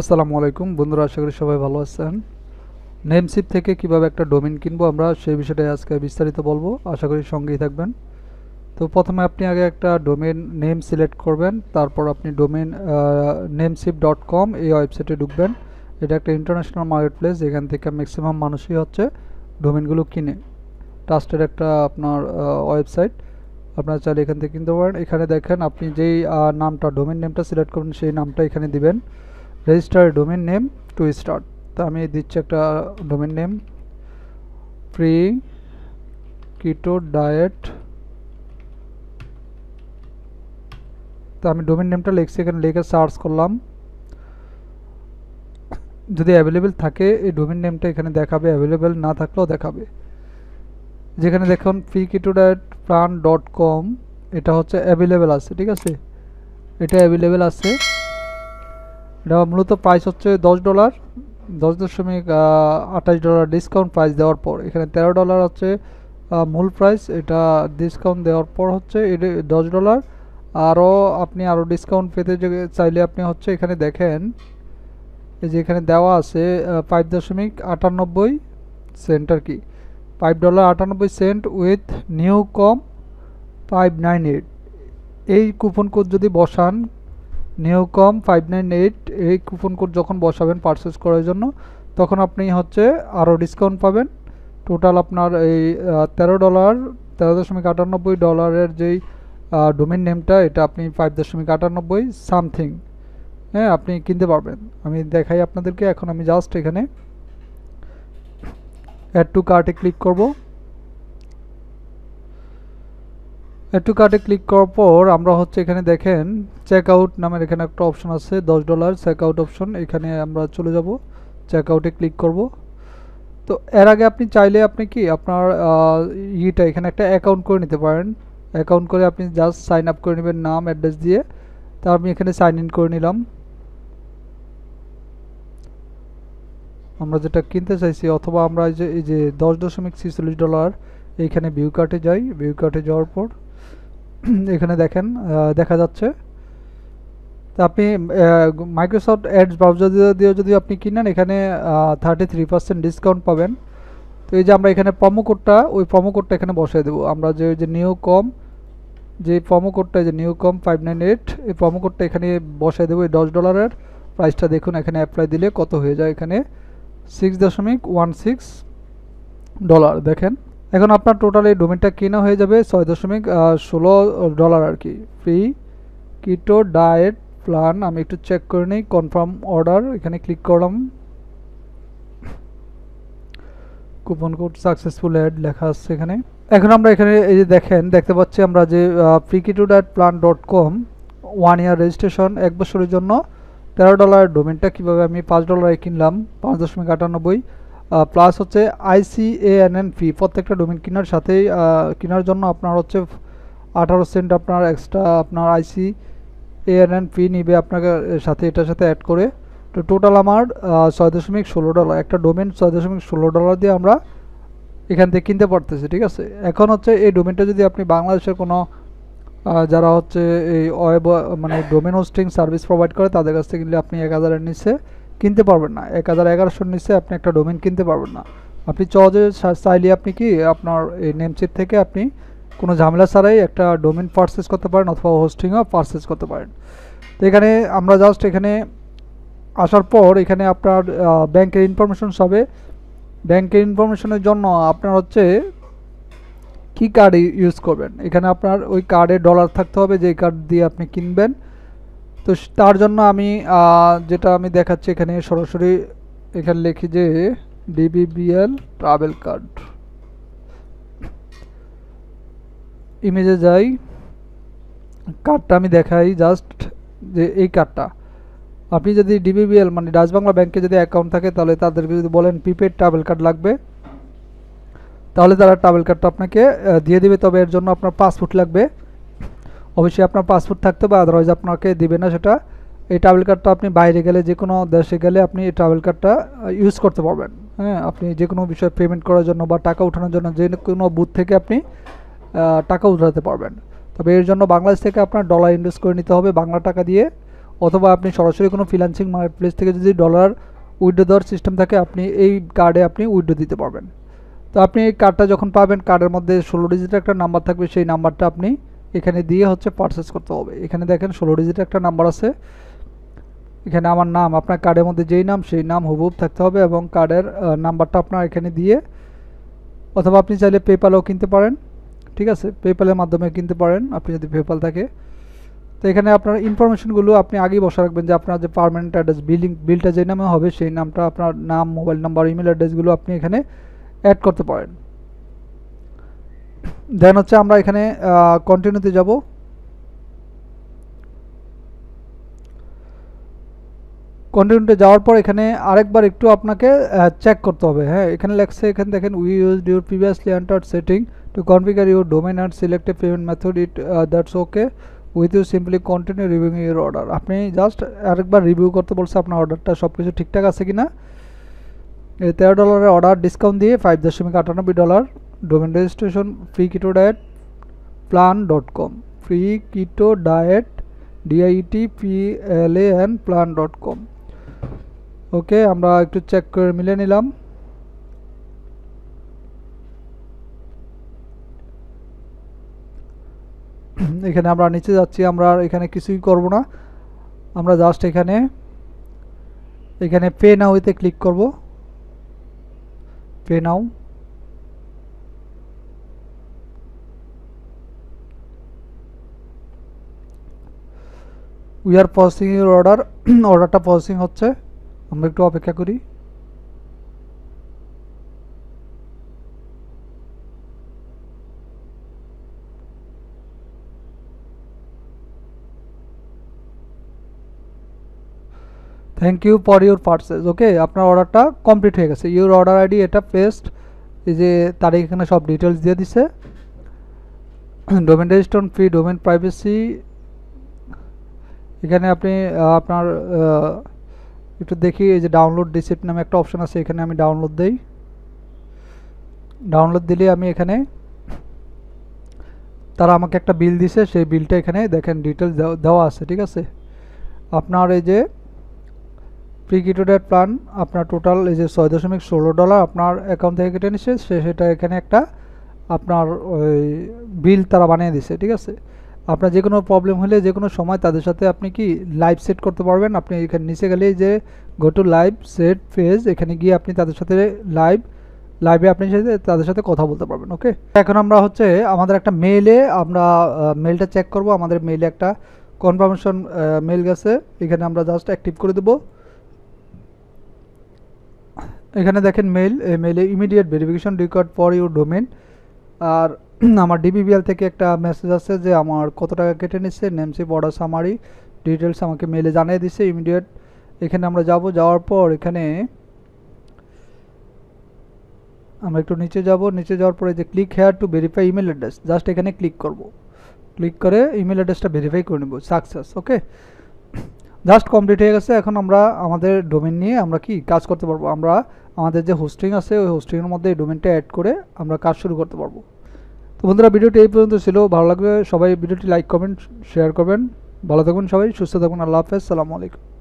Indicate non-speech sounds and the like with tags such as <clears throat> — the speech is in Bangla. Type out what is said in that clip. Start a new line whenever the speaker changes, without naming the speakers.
আসসালামু আলাইকুম। বন্ধুরা, আশা করি সবাই ভালো আছেন। নেমসিপ থেকে কীভাবে একটা ডোমেন কিনবো আমরা সেই বিষয়টাই আজকে বিস্তারিত বলব। আশা করি সঙ্গেই থাকবেন। তো প্রথমে আপনি আগে একটা ডোমেন নেম সিলেক্ট করবেন, তারপর আপনি ডোমেন নেমসিপ ডট কম এই ওয়েবসাইটে ঢুকবেন। এটা একটা ইন্টারন্যাশনাল মার্কেট প্লেস এখান থেকে ম্যাক্সিমাম মানুষই হচ্ছে ডোমেনগুলো কিনে। ট্রাস্টের একটা আপনার ওয়েবসাইট। আপনারা চাইলে এখান থেকে কিনতে পারেন। এখানে দেখেন আপনি যেই নামটা, ডোমেন নেমটা সিলেক্ট করবেন, সেই নামটা এখানে দিবেন। Register domain name to start তো আমি দিচ্ছি একটা domain name free keto diet তো আমি ডোমেন নেমটা লিখছি, এখানে লিখে সার্চ করলাম। যদি অ্যাভেলেবেল থাকে, এই ডোমেন নেমটা এখানে দেখাবে অ্যাভেলেবেল না থাকলেও দেখাবে। যেখানে দেখুন free keto diet plan dot com এটা হচ্ছে অ্যাভেলেবেল আছে, ঠিক আছে? এটা অ্যাভেলেবেল আছে। এটা মূলত প্রাইস হচ্ছে দশ ডলার দশ দশমিক আঠাশ ডলার ডিসকাউন্ট প্রাইস দেওয়ার পর। এখানে তেরো ডলার হচ্ছে মূল প্রাইস এটা ডিসকাউন্ট দেওয়ার পর হচ্ছে দশ ডলার আরও আপনি আরও ডিসকাউন্ট পেতে চাইলে আপনি হচ্ছে এখানে দেখেন, এই যে এখানে দেওয়া আছে ফাইভ দশমিক আটানব্বই সেন্ট আর কি। ফাইভ ডলার আটানব্বই cent with new com five nine eight এই কুপন কোড যদি বসান new com five nine eight এই কুপন কোড যখন বসাবেন পারচেস করার জন্য, তখন আপনি হচ্ছে আরও ডিসকাউন্ট পাবেন। টোটাল আপনার এই তেরো ডলার তেরো দশমিক আটানব্বই ডলারের যেই ডোমেন নেমটা এটা আপনি ফাইভ দশমিক আটানব্বই সামথিং হ্যাঁ আপনি কিনতে পারবেন। আমি দেখাই আপনাদেরকে, এখন আমি জাস্ট এখানে অ্যাড টু কার্টে ক্লিক করব অ্যাড টু কার্টে ক্লিক করার পর আমরা হচ্ছে এখানে দেখেন চেক আউট নামের এখানে একটা অপশন আছে, দশ ডলার চেক আউট অপশন এখানে আমরা চলে যাব চেক আউটে ক্লিক করব। তো এর আগে আপনি চাইলে আপনি কি আপনার ইটা এখানে একটা অ্যাকাউন্ট করে নিতে পারেন। অ্যাকাউন্ট করে আপনি জাস্ট সাইন আপ করে নেবেন নাম অ্যাড্রেস দিয়ে। তা আমি এখানে সাইন ইন করে নিলাম। আমরা যেটা কিনতে চাইছি, অথবা আমরা যে, এই যে দশ দশমিক ছিচল্লিশ ডলার এইখানে ভিউ কার্টে যাই। ভিউ কার্টে যাওয়ার পর <clears throat> এখানে দেখেন দেখা যাচ্ছে। তা আপনি মাইক্রোসফট অ্যাডস ব্রাউজার দিয়ে যদি আপনি কিনেন, এখানে থার্টি থ্রি পার্সেন্ট ডিসকাউন্ট পাবেন। তো এই যে আমরা এখানে প্রমো কোডটা ওই প্রমো কোডটা এখানে বসাই দেবো। আমরা যে ওই যে নিউ কম যে প্রমো কোডটা যে new com five nine eight এই প্রমো কোডটা এখানে বসাই দেবো। এই দশ ডলারের প্রাইসটা দেখুন, এখানে অ্যাপ্লাই দিলে কত হয়ে যায় এখানে? সিক্স দশমিক ওয়ান সিক্স ডলার দেখেন। এখন আপনার টোটাল এই ডোমেনটা কেনা হয়ে যাবে ছয় দশমিক ষোলো ডলার আর কি। ফ্রি কিটো ডায়েট প্ল্যান আমি একটু চেক করে নিই কনফার্ম অর্ডার এখানে ক্লিক করলাম। কুপন কোড সাকসেসফুল অ্যাড লেখা আছে এখানে। এখন আমরা এখানে এই যে দেখেন, দেখতে পাচ্ছি আমরা যে free keto diet plan dot com one year registration এক বছরের জন্য তেরো ডলার ডোমেনটা কীভাবে আমি পাঁচ ডলারে কিনলাম? পাঁচ দশমিক আটানব্বই। প্লাস হচ্ছে আইসিএএনএন ফি প্রত্যেকটা ডোমেন কেনার সাথেই কেনার জন্য আপনার হচ্ছে আঠারো সেন্ট আপনার এক্সট্রা আপনার আইসি এএনএন ফি নিবে আপনাকে সাথে এটার সাথে অ্যাড করে। তো টোটাল আমার ছয় দশমিক ষোলো ডলার একটা ডোমেন ছয় দশমিক ষোলো ডলার দিয়ে আমরা এখান থেকে কিনতে পারতেছি, ঠিক আছে? এখন হচ্ছে এই ডোমেনটা যদি আপনি বাংলাদেশের কোনো যারা হচ্ছে এই ওয়েব মানে ডোমেন হোস্টিং সার্ভিস প্রোভাইড করে, তাদের কাছ থেকে কিনলে আপনি এক হাজারের নিচে কিনতে পারবেন না। এক হাজার এগারোশোর নিচে আপনি একটা ডোমেন কিনতে পারবেন না। আপনি সা- চাইলে আপনি কি আপনার এই নেমচিট থেকে আপনি কোনো ঝামেলা ছাড়াই একটা ডোমেন পারচেস করতে পারেন অথবা হোস্টিংও পারচেস করতে পারেন। তো এখানে আমরা জাস্ট এখানে আসার পর এখানে আপনার ব্যাংকের ইনফরমেশন হবে ব্যাংকের ইনফরমেশনের জন্য আপনার হচ্ছে কি কার্ড ইউজ করবেন। এখানে আপনার ওই কার্ডে ডলার থাকতে হবে যে কার্ড দিয়ে আপনি কিনবেন। তো তার জন্য আমি যেটা আমি দেখাচ্ছি এখানে সরাসরি এখানে লিখি যে ডিবিবিএল ট্রাভেল কার্ড ইমেজে যাই কার্ডটা আমি দেখাই জাস্ট যে এই কার্ডটা আপনি যদি ডিবিবিএল মানে ডাচ বাংলা ব্যাংকে যদি অ্যাকাউন্ট থাকে তাহলে তাদেরকে যদি বলেন প্রিপেড ট্রাভেল কার্ড লাগবে, তাহলে তারা ট্রাভেল কার্ডটা আপনাকে দিয়ে দেবে। তবে এর জন্য আপনার পাসপোর্ট লাগবে। অবশ্যই আপনার পাসপোর্ট থাকতে হবে আদারওয়াইজ আপনাকে দিবে না সেটা। এই ট্রাভেল কার্ডটা আপনি বাইরে গেলে, যে কোনো দেশে গেলে আপনি এই ট্রাভেল কার্ডটা ইউজ করতে পারবেন। হ্যাঁ আপনি যে কোনো বিষয়ে পেমেন্ট করার জন্য বা টাকা ওঠানোর জন্য যে কোনো বুথ থেকে আপনি টাকা উঠাতে পারবেন। তবে এর জন্য বাংলাদেশ থেকে আপনার ডলার ইনভেস্ট করে নিতে হবে বাংলা টাকা দিয়ে, অথবা আপনি সরাসরি কোনো ফিনান্সিং মার্কেট প্লেস থেকে যদি ডলার উইড্রো দেওয়ার সিস্টেম থাকে, আপনি এই কার্ডে আপনি উইড্রো দিতে পারবেন। তো আপনি এই কার্ডটা যখন পাবেন কার্ডের মধ্যে ষোলো ডিজিটের একটা নাম্বার থাকবে, সেই নাম্বারটা আপনি এখানে দিয়ে হচ্ছে পারচেস করতে হবে। এখানে দেখেন ষোলো ডিজিটের একটা নাম্বার আছে। এখানে আমার নাম, আপনার কার্ডের মধ্যে যেই নাম, সেই নাম হুবহুব থাকতে হবে এবং কার্ডের নাম্বারটা আপনার এখানে দিয়ে অথবা আপনি চাইলে পেপালও কিনতে পারেন। ঠিক আছে? পেপালের মাধ্যমে কিনতে পারেন, আপনি যদি পেপাল থাকে। তো এখানে আপনার ইনফরমেশনগুলো আপনি আগেই বসা রাখবেন যে আপনার যে পারমানেন্ট অ্যাড্রেস বিলিং বিলটা যে নামে হবে, সেই নামটা, আপনার নাম মোবাইল নাম্বার ইমেল অ্যাড্রেসগুলো আপনি এখানে অ্যাড করতে পারেন। দেন হচ্ছে আমরা এখানে কন্টিনিউতে যাব। কন্টিনিউতে যাওয়ার পর এখানে আরেকবার একটু আপনাকে চেক করতে হবে। হ্যাঁ এখানে লেখছে, এখানে দেখেন we use your previously entered setting to configure your domain and select payment method it that's okay with you simply continue reviewing your order আপনি জাস্ট আরেকবার রিভিউ করতে বলছে আপনার অর্ডারটা সব কিছু ঠিকঠাক আছে কিনা। এই তেরো ডলারের অর্ডার ডিসকাউন্ট দিয়ে ফাইভ দশমিক আটানব্বই dollar domain registration free keto diet plan dot com free keto diet DIT P L N plan dot com okay আমরা একটু চেক করে মিলে নিলাম। এখানে আমরা নিচে যাচ্ছি, আমরা এখানে কিছুই করব না। আমরা জাস্ট এখানে এখানে পে নাউতে ক্লিক করব। Pay now we are processing your order অর্ডারটা প্রসেসিং হচ্ছে। আমরা একটু অপেক্ষা করি। Thank you for your purchase okay আপনার অর্ডারটা কমপ্লিট হয়ে গেছে। ইউর অর্ডার আইডি এটা পেস্ট এই যে তারিখ এখানে সব ডিটেলস দিয়ে দিছে। Domain registration free domain privacy এখানে আপনি আপনার একটু দেখি, এই যে ডাউনলোড রিসিপ্ট নামে একটা অপশন আছে, এখানে আমি ডাউনলোড দেই। ডাউনলোড দিলে আমি এখানে, তারা আমাকে একটা বিল দিছে, সেই বিলটা এখানে দেখেন ডিটেলস দেওয়া আছে, ঠিক আছে? আপনার এই যে প্রিকিটোডেড প্ল্যান আপনার টোটাল এই যে ছয় দশমিক ষোলো ডলার আপনার অ্যাকাউন্ট থেকে কেটে নিচ্ছে সে, সেটা এখানে একটা আপনার ওই বিল তারা বানিয়ে দিছে, ঠিক আছে? আপনার যে কোনো প্রবলেম হলে যে কোনো সময় তাদের সাথে আপনি কি লাইভ সেট করতে পারবেন। আপনি এখানে নিচে গেলেই যে go to live set phase এখানে গিয়ে আপনি তাদের সাথে লাইভ লাইভে আপনি সাথে, তাদের সাথে কথা বলতে পারবেন ওকে এখন আমরা হচ্ছে আমাদের একটা মেইলে আমরা মেলটা চেক করব। আমাদের মেইলে একটা কনফার্মেশন মেল গেছে। এখানে আমরা জাস্ট অ্যাক্টিভ করে দেবো। এখানে দেখেন মেল মেলে immediate verification required for your domain আর <clears throat> আমার ডিবিবিএল থেকে একটা মেসেজ আছে যে আমার কত টাকা কেটে নিচ্ছে নেমসিপ অর্ডার সামারি ডিটেলস আমাকে মেলে জানিয়ে দিচ্ছে ইমিডিয়েট এখানে আমরা যাব, যাওয়ার পর এখানে আমরা একটু নিচে যাব, নিচে যাওয়ার পরে যে click here to verify email address just এখানে ক্লিক করব। ক্লিক করে ইমেল অ্যাড্রেসটা ভেরিফাই করে নেব সাকসেস ওকে জাস্ট কমপ্লিট হয়ে গেছে, এখন আমরা আমাদের ডোমেন নিয়ে আমরা কি কাজ করতে পারব? আমরা আমাদের যে হোস্টিং আছে, ওই হোস্টিংয়ের মধ্যে এই ডোমেনটা অ্যাড করে আমরা কাজ শুরু করতে পারব। তো বন্ধুরা, ভিডিওটি এই পর্যন্ত ছিল। ভালো লাগবে সবাই ভিডিওটি লাইক কমেন্ট শেয়ার করবেন। ভালো থাকুন সবাই, সুস্থ থাকুন। আল্লাহ হাফেজ। সালামু আলাইকুম।